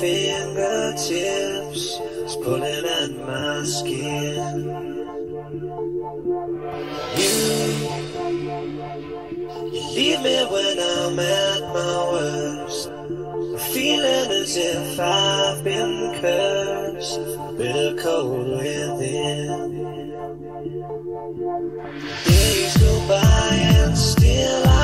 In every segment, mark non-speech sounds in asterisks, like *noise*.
fingertips. It's pulling at my skin. You, you leave me when I'm at my worst. A feeling as if I've been cursed. Bitter cold within. Days go by and still I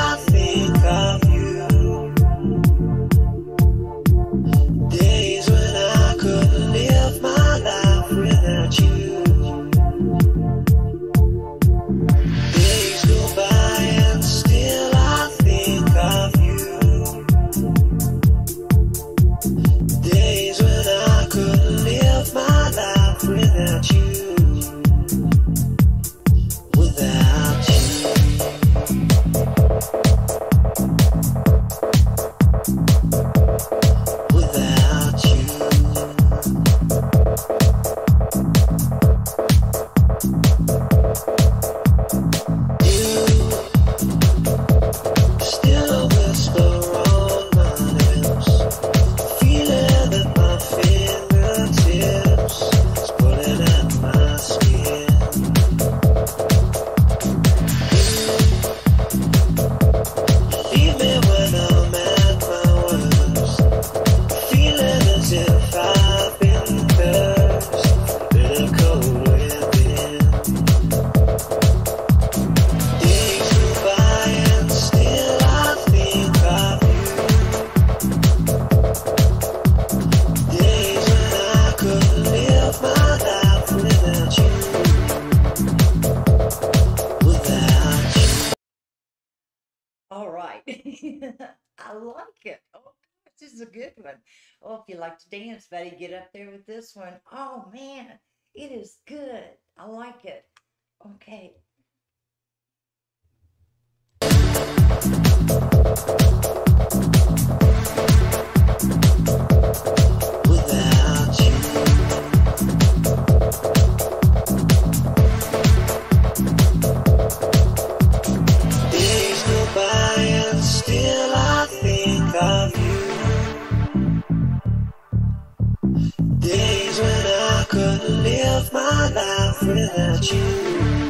I like it. Oh, this is a good one. Oh, if you like to dance, buddy, get up there with this one. Oh, man, it is good. I like it. Okay. Without you.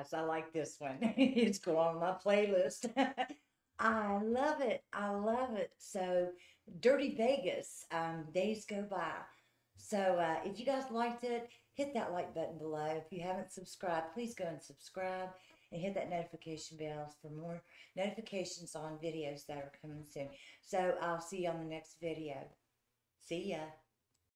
Guys, I like this one. *laughs* it's going on my playlist. *laughs* I love it. I love it. So, Dirty Vegas, um, Days Go By. So, uh, if you guys liked it, hit that like button below. If you haven't subscribed, please go and subscribe and hit that notification bell for more notifications on videos that are coming soon. So, I'll see you on the next video. See ya.